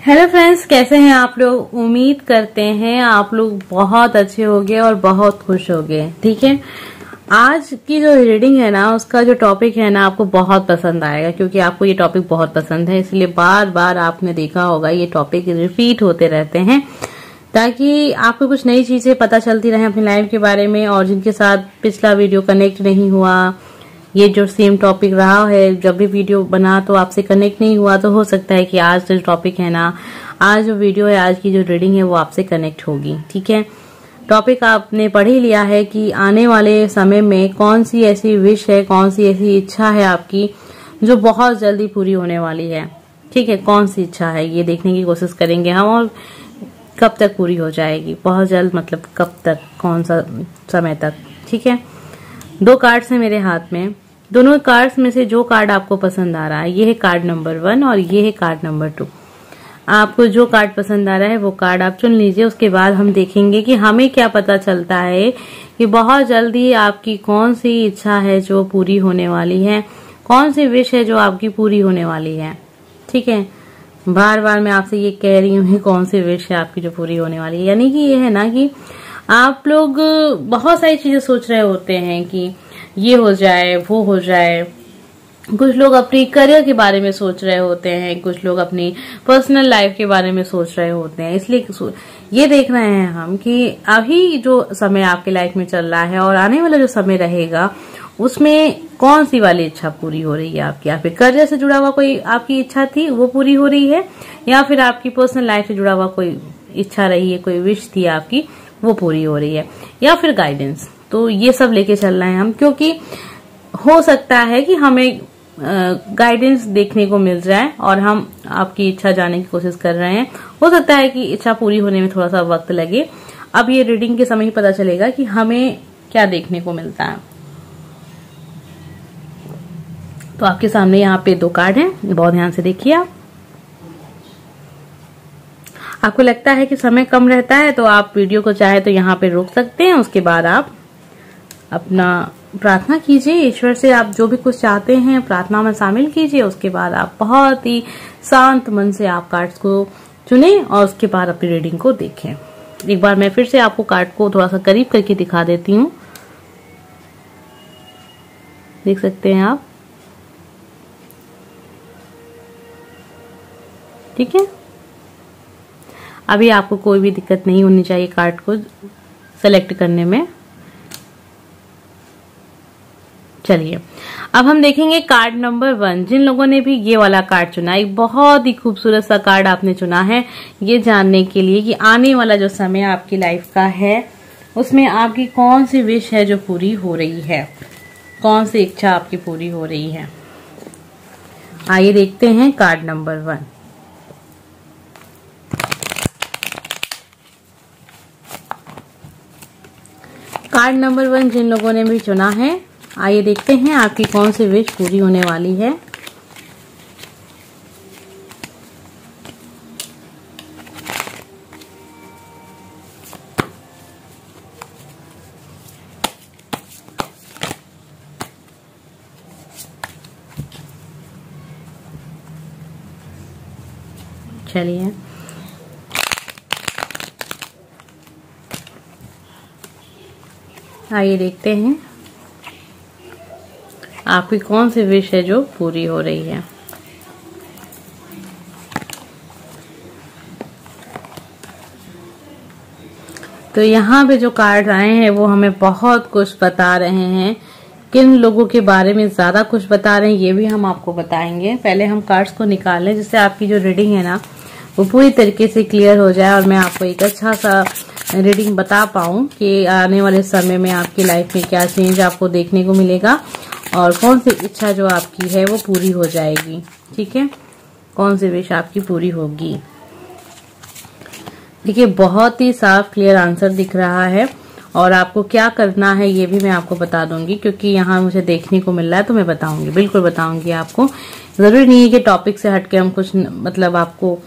Hello friends कैसे हैं आप लोग? उम्मीद करते हैं आप लोग बहुत अच्छे होंगे और बहुत खुश होंगे, ठीक है? आज की जो रीडिंग है ना, उसका जो टॉपिक है ना, आपको बहुत पसंद आएगा, क्योंकि आपको ये टॉपिक बहुत पसंद है, इसलिए बार बार आपने देखा होगा, ये टॉपिक रिपीट होते रहते हैं, ताकि आपको कुछ नई चीज़ें पता चलती रहे अपनी लाइफ के बारे में, और जिनके साथ पिछला वीडियो कनेक्ट नहीं हुआ ये जो सेम टॉपिक रहा है, जब भी वीडियो बना तो आपसे कनेक्ट नहीं हुआ तो हो सकता है कि आज जो टॉपिक है ना, आज जो वीडियो है, आज की जो रीडिंग है, वो आपसे कनेक्ट होगी, ठीक है? टॉपिक आपने पढ़ ही लिया है कि आने वाले समय में कौन सी ऐसी विश है, कौन सी ऐसी इच्छा है आपकी, जो बहुत जल्दी पूरी होने वाली है, ठीक है? कौन सी इच्छा है? ये देखने की कोशिश करेंगे हम और कब तक पूरी हो जाएगी? बहुत जल्द मतलब कब तक, कौन सा समय तक, ठीक है? दो कार्ड्स हैं मेरे हाथ में। दोनों कार्ड्स में से जो कार्ड आपको पसंद आ रहा है, ये है कार्ड नंबर वन और ये है कार्ड नंबर टू आपको जो कार्ड पसंद आ रहा है, वो कार्ड आप चुन लीजिए, उसके बाद हम देखेंगे कि हमें क्या पता चलता है कि बहुत जल्दी आपकी कौन सी इच्छा है जो पूरी होने वाली है, कौन सी विश है जो आपकी पूरी होने वाली है। ठीक है? बार बार मैं आपसे ये कह रही हूँ कौन सी विश है आपकी जो पूरी होने वाली है। यानी कि ये है ना कि आप लोग बहुत सारी चीज़ें सोच रहे होते हैं कि ये हो जाए, वो हो जाए। कुछ लोग अपनी करियर के बारे में सोच रहे होते हैं, कुछ लोग अपनी पर्सनल लाइफ के बारे में सोच रहे होते हैं। इसलिए ये देख रहे हैं हम कि अभी जो समय आपके लाइफ में चल रहा है और आने वाला जो समय रहेगा, उसमें कौन सी वाली इच्छा पूरी हो रही है आपकी? फिर करियर से जुड़ा हुआ कोई आपकी इच्छा थी, वो पूरी हो रही है? या फिर आपकी पर्सनल लाइफ से जुड़ा हुआ कोई इच्छा रही है, कोई विश थी आपकी? वो पूरी हो रही है। या फिर गाइडेंस तो ये सब लेके चल रहे हैं हम, क्योंकि हो सकता है कि हमें गाइडेंस देखने को मिल जाए और हम आपकी इच्छा जाने की कोशिश कर रहे हैं। हो सकता है कि इच्छा पूरी होने में थोड़ा सा वक्त लगे। अब ये रीडिंग के समय ही पता चलेगा कि हमें क्या देखने को मिलता है। तो आपके सामने यहाँ पे दो कार्ड हैं। बहुत ध्यान से देखिए आप। आपको लगता है कि समय कम रहता है तो आप वीडियो को चाहे तो यहाँ पे रोक सकते हैं, उसके बाद आप अपना प्रार्थना कीजिए, ईश्वर से आप जो भी कुछ चाहते हैं, प्रार्थना में शामिल कीजिए, उसके बाद आप बहुत ही शांत मन से आप कार्ड्स को चुने और उसके बाद अपनी रीडिंग को देखें। एक बार मैं फिर से आपको कार्ड को थोड़ा सा करीब करके दिखा देती हूँ। देख सकते हैं आप। ठीक है? अभी आपको कोई भी दिक्कत नहीं होनी चाहिए कार्ड को सेलेक्ट करने में। चलिए, अब हम देखेंगे कार्ड नंबर वन जिन लोगों ने भी ये वाला कार्ड चुना, एक बहुत ही खूबसूरत सा कार्ड आपने चुना है, ये जानने के लिए कि आने वाला जो समय आपकी लाइफ का है, उसमें आपकी कौन सी विश है जो पूरी हो रही है? कौन सी इच्छा आपकी पूरी हो रही है? आइए देखते हैं card number one card number one जिन लोगों ने भी चुना है, आइए देखते हैं आपकी कौन सी विश पूरी होने वाली है। चलिए। आइए देखते हैं। आपकी कौन सी विश है जो पूरी हो रही है? तो यहाँ पे जो कार्ड आए हैं, वो हमें बहुत कुछ बता रहे हैं। किन लोगों के बारे में ज़्यादा कुछ बता रहे हैं, ये भी हम आपको बताएँगे। पहले हम कार्ड्स को निकाल, जिससे आपकी जो रीडिंग है ना, वो पूरी तरीके से क्लियर हो जाए और मैं आपको एक अच्छा सा रीडिंग बता पाऊँ कि आने वाले समय में आपकी लाइफ में क्या चेंज आपको देखने को मिलेगा और कौन सी इच्छा जो आपकी है वो पूरी हो जाएगी, ठीक है? कौन सी विश आपकी पूरी होगी? देखिए, बहुत ही साफ़ क्लियर आंसर दिख रहा है और आपको क्या करना है ये भी मैं आपको बता दूँगी क्योंकि यहाँ मुझे देखने को मिल रहा है तो मैं बताऊँगी, बिल्कुल बताऊँगी आपको। ज़रूरी नहीं है कि टॉपिक से हटके हम कुछ मतलब आपको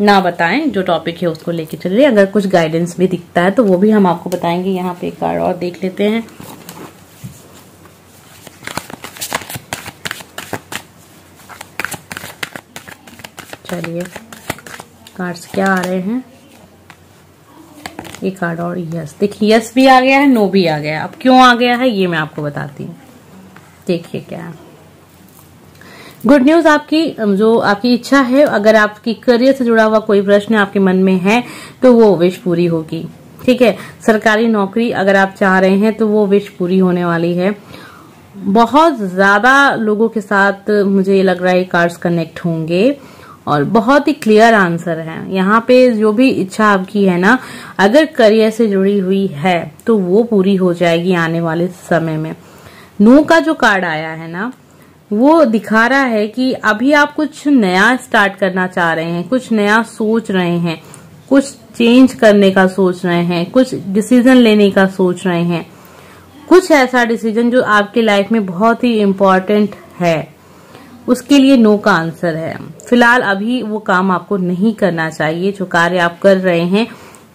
ना बताएँ, जो टॉपिक है उसको लेके चल चलिए। अगर कुछ गाइडेंस भी दिखता है तो वो भी हम आपको बताएँगे। यहाँ पे एक कार्ड और देख लेते हैं। चलिए कार्ड्स क्या आ रहे हैं? एक कार्ड और यस देखिए यस भी आ गया है नो भी आ गया अब क्यों आ गया है, ये मैं आपको बताती हूँ। देखिए क्या है। गुड न्यूज़ आपकी जो आपकी इच्छा है, अगर आपकी करियर से जुड़ा हुआ कोई प्रश्न आपके मन में है तो वो विश पूरी होगी। ठीक है? सरकारी नौकरी अगर आप चाह रहे हैं तो वो विश पूरी होने वाली है। बहुत ज़्यादा लोगों के साथ मुझे ये लग रहा है कार्ड्स कनेक्ट होंगे, और बहुत ही क्लियर आंसर है। यहाँ पे जो भी इच्छा आपकी है ना, अगर करियर से जुड़ी हुई है तो वो पूरी हो जाएगी आने वाले समय में। नो का जो कार्ड आया है ना वो दिखा रहा है कि अभी आप कुछ नया स्टार्ट करना चाह रहे हैं, कुछ नया सोच रहे हैं, कुछ चेंज करने का सोच रहे हैं, कुछ डिसीज़न लेने का सोच रहे हैं। कुछ ऐसा डिसीज़न जो आपके लाइफ में बहुत ही इम्पोर्टेंट है। उसके लिए नो का आंसर है। फ़िलहाल अभी वो काम आपको नहीं करना चाहिए, जो कार्य आप कर रहे हैं,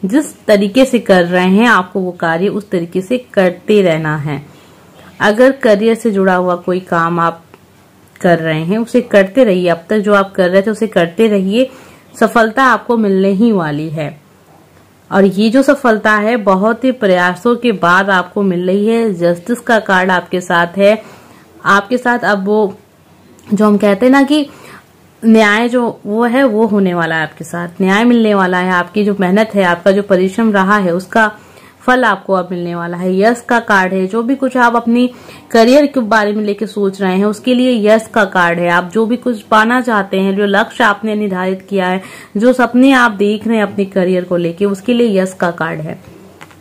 जिस तरीके से कर रहे हैं, आपको वो कार्य उस तरीके से करते रहना है। अगर करियर से जुड़ा हुआ कोई काम आप कर रहे हैं, उसे करते रहिए। अब तक जो आप कर रहे थे, उसे करते रहिए। सफलता आपको मिलने ही वाली है। और ये जो सफलता है, बहुत ही प्रयासों के बाद आपको मिल रही है। जस्टिस का कार्ड आपके साथ है। आपके साथ अब वो, जो हम कहते हैं ना कि न्याय जो वो है, वो होने वाला है आपके साथ। न्याय मिलने वाला है। आपकी जो मेहनत है, आपका जो परिश्रम रहा है, उसका फल आपको अब मिलने वाला है। यस का कार्ड है। जो भी कुछ आप अपनी करियर के बारे में लेके सोच रहे हैं, उसके लिए यस का कार्ड है। आप जो भी कुछ पाना चाहते हैं, जो लक्ष्य आपने निर्धारित किया है, जो सपने आप देख रहे हैं अपने करियर को लेके, उसके लिए यस का कार्ड है।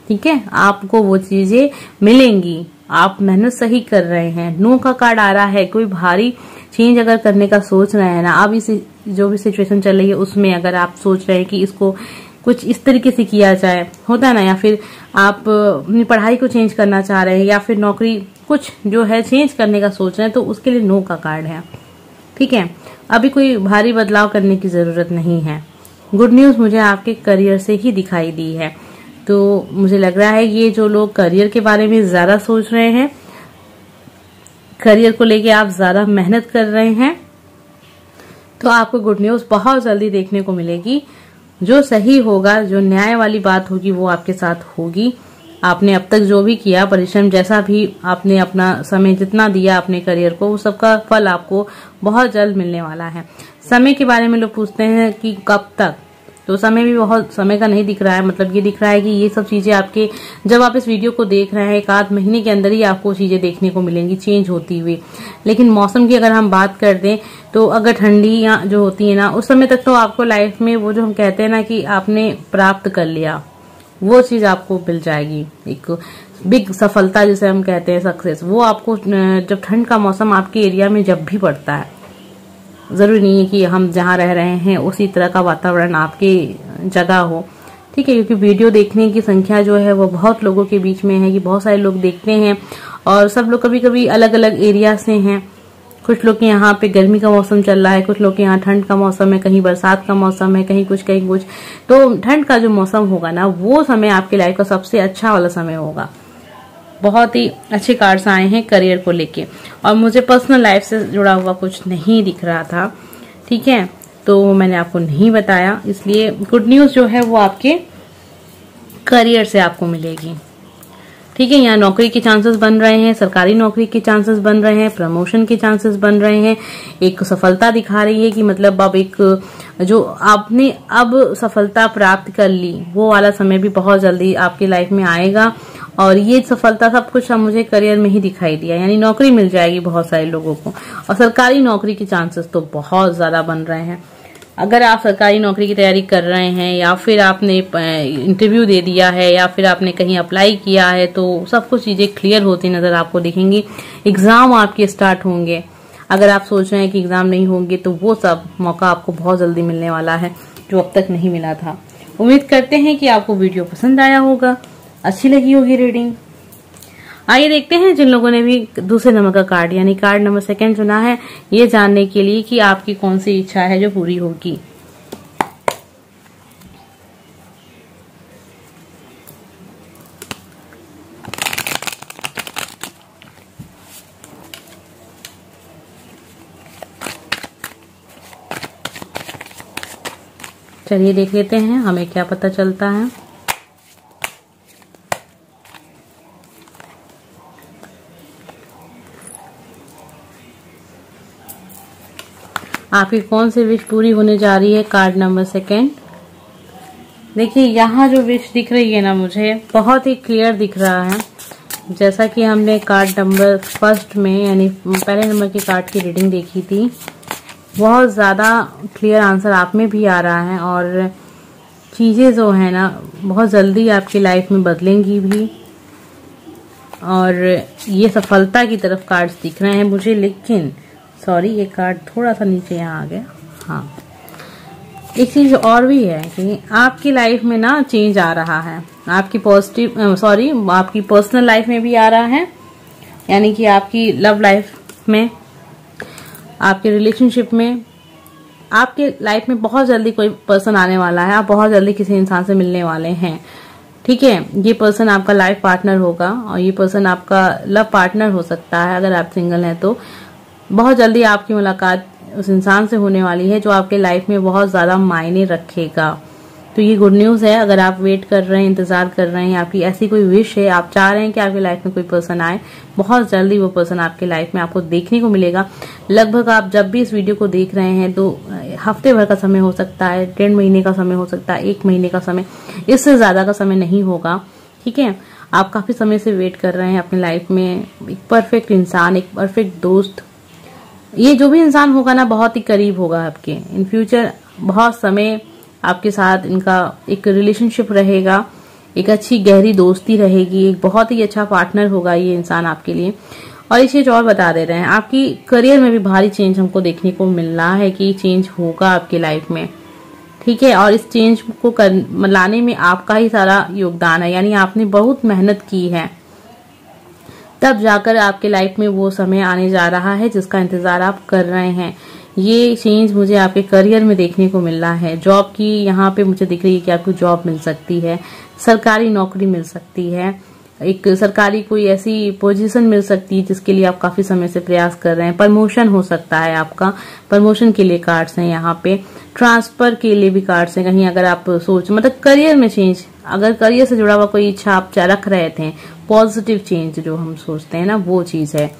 ठीक है? आपको वो चीज़ें मिलेंगी। आप मेहनत सही कर रहे हैं। नो का कार्ड आ रहा है। कोई भारी चेंज अगर करने का सोच रहे हैं ना अब इस जो भी सिचुएशन चल रही है, उसमें अगर आप सोच रहे हैं कि इसको कुछ इस तरीके से किया जाए। होता ना, या फिर आप अपनी पढ़ाई को चेंज करना चाह रहे हैं, या फिर नौकरी कुछ जो है चेंज करने का सोच रहे हैं तो उसके लिए नो का कार्ड है। ठीक है? अभी कोई भारी बदलाव करने की ज़रूरत नहीं है। गुड न्यूज़ मुझे आपके करियर से ही दिखाई दी है। तो मुझे लग रहा है ये जो लोग करियर के बारे में ज़्यादा सोच रहे हैं करियर को लेके आप ज़्यादा मेहनत कर रहे हैं तो आपको गुड न्यूज़ बहुत जल्दी देखने को मिलेगी। जो सही होगा, जो न्याय वाली बात होगी, वो आपके साथ होगी। आपने अब तक जो भी किया, परिश्रम जैसा भी आपने अपना समय जितना दिया अपने करियर को, वो सबका फल आपको बहुत जल्द मिलने वाला है। समय के बारे में लोग पूछते हैं कि कब तक? तो समय भी बहुत, समय का नहीं दिख रहा है। मतलब ये दिख रहा है कि ये सब चीज़ें आपके, जब आप इस वीडियो को देख रहे हैं, एक आध महीने के अंदर ही आपको चीज़ें देखने को मिलेंगी चेंज होती हुई। लेकिन मौसम की अगर हम बात कर दें तो अगर ठंडी या जो होती है ना, उस समय तक तो आपको लाइफ में वो जो हम कहते हैं ना कि आपने प्राप्त कर लिया, वो चीज़ आपको मिल जाएगी। एक बिग सफलता जिसे हम कहते हैं सक्सेस वो आपको जब ठंड का मौसम आपके एरिया में जब भी पड़ता है। ज़रूरी नहीं है कि हम जहाँ रह रहे हैं, उसी तरह का वातावरण आपके जगह हो। ठीक है, क्योंकि वीडियो देखने की संख्या जो है, वो बहुत लोगों के बीच में है कि बहुत सारे लोग देखते हैं और सब लोग कभी कभी अलग अलग एरिया से हैं। कुछ लोग के यहाँ पे गर्मी का मौसम चल रहा है, कुछ लोग के यहाँ ठंड का मौसम है, कहीं बरसात का मौसम है, कहीं कुछ कहीं कुछ। तो ठंड का जो मौसम होगा ना, वो समय आपके लाइफ का सबसे अच्छा वाला समय होगा। बहुत ही अच्छे कार्ड्स आए हैं करियर को लेके। और मुझे पर्सनल लाइफ से जुड़ा हुआ कुछ नहीं दिख रहा था। ठीक है? तो मैंने आपको नहीं बताया। इसलिए गुड न्यूज़ जो है वो आपके करियर से आपको मिलेगी। ठीक है? यहाँ नौकरी के चांसेस बन रहे हैं, सरकारी नौकरी के चांसेस बन रहे हैं प्रमोशन के चांसेस बन रहे हैं। एक सफलता दिखा रही है कि मतलब अब एक, जो आपने अब सफलता प्राप्त कर ली, वो वाला समय भी बहुत जल्दी आपकी लाइफ में आएगा। और ये सफलता सब कुछ अब मुझे करियर में ही दिखाई दिया। यानी नौकरी मिल जाएगी बहुत सारे लोगों को। और सरकारी नौकरी के चांसेस तो बहुत ज़्यादा बन रहे हैं। अगर आप सरकारी नौकरी की तैयारी कर रहे हैं या फिर आपने इंटरव्यू दे दिया है या फिर आपने कहीं अप्लाई किया है तो सब कुछ चीज़ें क्लियर होती नज़र आपको दिखेंगी। एग्ज़ाम आपके स्टार्ट होंगे। अगर आप सोच रहे हैं कि एग्ज़ाम नहीं होंगे तो वो सब मौका आपको बहुत जल्दी मिलने वाला है, जो अब तक नहीं मिला था। उम्मीद करते हैं कि आपको वीडियो पसंद आया होगा। अच्छी लगी होगी रीडिंग आइए देखते हैं जिन लोगों ने भी दूसरे नंबर का कार्ड यानी कार्ड नंबर सेकंड चुना है, ये जानने के लिए कि आपकी कौन सी इच्छा है जो पूरी होगी। चलिए देख लेते हैं, हमें क्या पता चलता है। आपकी कौन सी विश पूरी होने जा रही है? कार्ड नंबर सेकेंड देखिए, यहाँ जो विश दिख रही है ना मुझे, बहुत ही क्लियर दिख रहा है। जैसा कि हमने कार्ड नंबर फ़र्स्ट में, यानी पहले नंबर के कार्ड की रीडिंग देखी थी, बहुत ज़्यादा क्लियर आंसर आप में भी आ रहा है और चीज़ें जो है ना, बहुत जल्दी आपकी लाइफ में बदलेंगी भी। और ये सफलता की तरफ़ कार्ड्स दिख रहे हैं मुझे, लेकिन सॉरी ये कार्ड थोड़ा सा नीचे यहाँ आ गया। हाँ। एक चीज़ और भी है कि आपकी लाइफ में ना चेंज आ रहा है। आपकी पॉजिटिव सॉरी आपकी पर्सनल लाइफ में भी आ रहा है। यानी कि आपकी लव लाइफ में, आपके रिलेशनशिप में, आपके लाइफ में बहुत जल्दी कोई पर्सन आने वाला है। आप बहुत जल्दी किसी इंसान से मिलने वाले हैं। ठीक है? ये पर्सन आपका लाइफ पार्टनर होगा और ये पर्सन आपका लव पार्टनर हो सकता है अगर आप सिंगल हैं तो। बहुत जल्दी आपकी मुलाकात उस इंसान से होने वाली है जो आपके लाइफ में बहुत ज़्यादा मायने रखेगा। तो ये गुड न्यूज़ है, अगर आप वेट कर रहे हैं, इंतज़ार कर रहे हैं, आपकी ऐसी कोई विश है, आप चाह रहे हैं कि आपकी लाइफ में कोई पर्सन आए, बहुत जल्दी वो पर्सन आपके लाइफ में आपको देखने को मिलेगा। लगभग आप जब भी इस वीडियो को देख रहे हैं तो हफ़्ते भर का समय हो सकता है, डेढ़ महीने का समय हो सकता है, एक महीने का समय, इससे ज़्यादा का समय नहीं होगा, ठीक है? आप काफ़ी समय से वेट कर रहे हैं अपनी लाइफ में, एक परफेक्ट इंसान, एक परफेक्ट दोस्त ये जो भी इंसान होगा ना बहुत ही करीब होगा आपके। इन फ्यूचर बहुत समय आपके साथ इनका एक रिलेशनशिप रहेगा एक अच्छी गहरी दोस्ती रहेगी एक बहुत ही अच्छा पार्टनर होगा ये इंसान आपके लिए। और ये चीज़ और बता दे रहे हैं आपकी करियर में भी भारी चेंज हमको देखने को मिल रहा है कि चेंज होगा आपकी लाइफ में। ठीक है और इस चेंज को कर, लाने में आपका ही सारा योगदान है यानी आपने बहुत मेहनत की है। तब जाकर आपके लाइफ में वो समय आने जा रहा है जिसका इंतज़ार आप कर रहे हैं। ये चेंज मुझे आपके करियर में देखने को मिल रहा है। जॉब की यहाँ पे मुझे दिख रही है कि आपको जॉब मिल सकती है। सरकारी नौकरी मिल सकती है। एक सरकारी कोई ऐसी पोजीशन मिल सकती है जिसके लिए आप काफ़ी समय से प्रयास कर रहे हैं। प्रमोशन हो सकता है आपका। प्रमोशन के लिए कार्ड्स हैं यहाँ पे। ट्रांसफ़र के लिए भी कार्ड्स हैं। कहीं अगर आप सोच मतलब करियर में चेंज अगर करियर से जुड़ा हुआ कोई इच्छा आप रख रहे थे पॉजिटिव चेंज जो हम सोचते हैं ना, वो चीज़ है।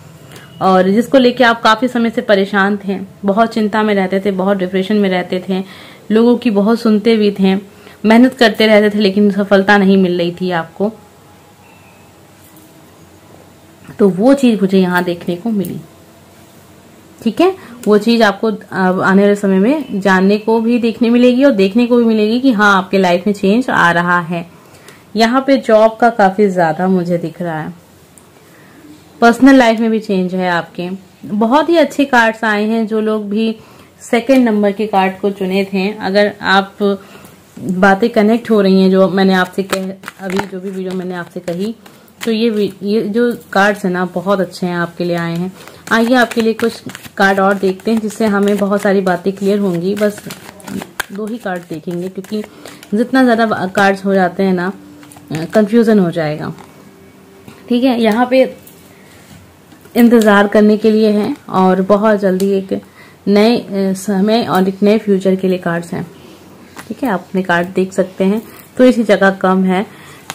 और जिसको लेके आप काफ़ी समय से परेशान थे, बहुत चिंता में रहते थे, बहुत डिप्रेशन में रहते थे, लोगों की बहुत सुनते भी थे, मेहनत करते रहते थे, लेकिन सफलता नहीं मिल रही थी आपको। तो वो चीज़ मुझे यहाँ देखने को मिली। ठीक है? वो चीज़ आपको आने वाले समय में जानने को भी देखने मिलेगी और देखने को भी मिलेगी कि हाँ आपके लाइफ में चेंज आ रहा है। यहाँ पे जॉब का काफ़ी ज़्यादा मुझे दिख रहा है। पर्सनल लाइफ में भी चेंज है आपके। बहुत ही अच्छे कार्ड्स आए हैं जो लोग भी सेकंड नंबर के कार्ड को चुने थे। अगर आप बातें कनेक्ट हो रही हैं जो मैंने आपसे कह, अभी जो भी वीडियो मैंने आपसे कही तो ये ये जो कार्ड्स हैं ना, बहुत अच्छे हैं, आपके लिए आए हैं। आइए आपके लिए कुछ कार्ड और देखते हैं जिससे हमें बहुत सारी बातें क्लियर होंगी। बस दो ही कार्ड देखेंगे, क्योंकि जितना ज़्यादा कार्ड्स हो जाते हैं ना कंफ्यूजन हो जाएगा। ठीक है, यहाँ पे इंतज़ार करने के लिए है और बहुत जल्दी एक नए समय और एक नए फ्यूचर के लिए कार्ड्स हैं। ठीक है, आप अपने कार्ड देख सकते हैं। तो इसी जगह कम है,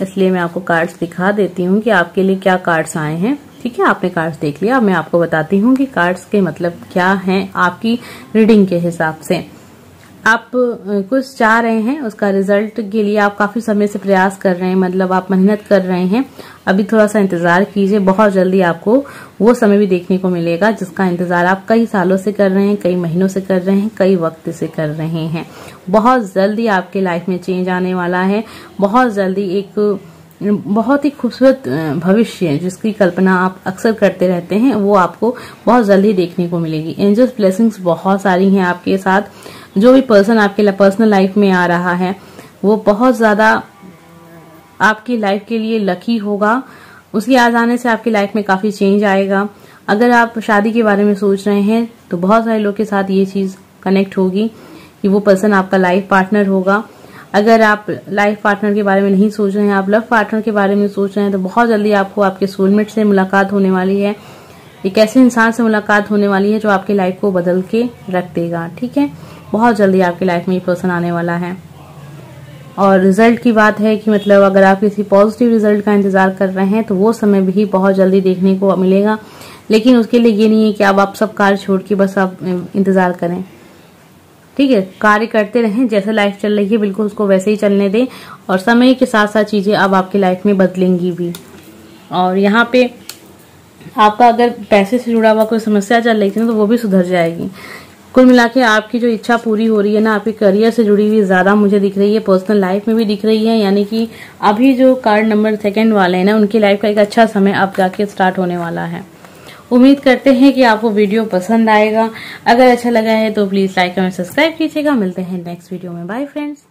इसलिए मैं आपको कार्ड्स दिखा देती हूँ कि आपके लिए क्या कार्ड्स आए हैं। ठीक है, आपने कार्ड्स देख लिया। मैं आपको बताती हूँ कि कार्ड्स के मतलब क्या हैं आपकी रीडिंग के हिसाब से। आप कुछ चाह रहे हैं, उसका रिज़ल्ट के लिए आप काफ़ी समय से प्रयास कर रहे हैं मतलब आप मेहनत कर रहे हैं, अभी थोड़ा सा इंतज़ार कीजिए, बहुत जल्दी आपको वो समय भी देखने को मिलेगा, जिसका इंतज़ार आप कई सालों से कर रहे हैं, कई महीनों से कर रहे हैं, कई वक्त से कर रहे हैं। बहुत जल्दी आपके लाइफ में चेंज आने वाला है, बहुत जल्दी एक, बहुत ही खूबसूरत भविष्य जिसकी कल्पना आप अक्सर करते रहते हैं, वो आपको बहुत जल्दी देखने को मिलेगी। एंजल्स ब्लेसिंग्स बहुत सारी हैं आपके साथ। जो भी पर्सन आपके पर्सनल लाइफ में आ रहा है, वो बहुत ज़्यादा आपकी लाइफ के लिए लकी होगा। उसके आ जाने से आपकी लाइफ में काफ़ी चेंज आएगा। अगर आप शादी के बारे में सोच रहे हैं तो बहुत सारे लोग के साथ ये चीज़ कनेक्ट होगी कि वो पर्सन आपका लाइफ पार्टनर होगा। अगर आप लाइफ पार्टनर के बारे में नहीं सोच रहे हैं, आप लव पार्टनर के बारे में सोच रहे हैं तो बहुत जल्दी आपको आपके सोलमेट से मुलाकात होने वाली है। एक ऐसे इंसान से मुलाकात होने वाली है जो आपकी लाइफ को बदल के रख देगा, ठीक है? बहुत जल्दी आपकी लाइफ में ये पर्सन आने वाला है। और रिज़ल्ट की बात है कि मतलब अगर आप किसी पॉजिटिव रिज़ल्ट का इंतज़ार कर रहे हैं तो वो समय भी बहुत जल्दी देखने को मिलेगा। लेकिन उसके लिए ये नहीं है कि अब आप सब कार्य छोड़ के बस आप इंतज़ार करें। ठीक है? कार्य करते रहें, जैसे लाइफ चल रही है, बिल्कुल उसको वैसे ही चलने दें और समय के साथ साथ चीज़ें अब आपकी लाइफ में बदलेंगी भी। और यहाँ पे आपका अगर पैसे से जुड़ा हुआ कोई समस्या चल रही थी ना तो वो भी सुधर जाएगी। कुल मिला के आपकी जो इच्छा पूरी हो रही है ना, आपके करियर से जुड़ी हुई ज़्यादा मुझे दिख रही है पर्सनल लाइफ में भी दिख रही है, यानी कि अभी जो कार्ड नंबर सेकंड वाले हैं ना, उनकी लाइफ का एक अच्छा समय अब जाके स्टार्ट होने वाला है। उम्मीद करते हैं कि आपको वीडियो पसंद आएगा। अगर अच्छा लगा है तो प्लीज़ लाइक एंड सब्सक्राइब कीजिएगा। मिलते हैं नेक्स्ट वीडियो में। Bye friends